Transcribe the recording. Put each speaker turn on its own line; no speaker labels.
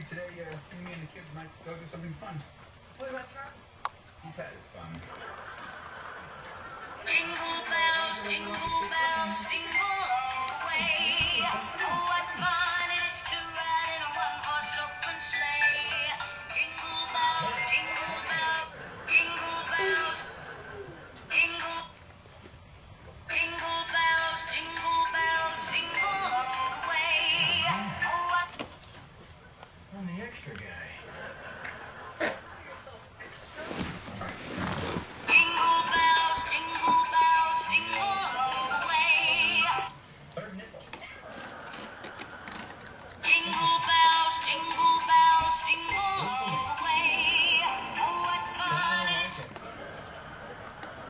maybe today uh, me and the kids might go do something fun.
What about Charlie?
He's had his fun.
Jingle bells, jingle bells, jingle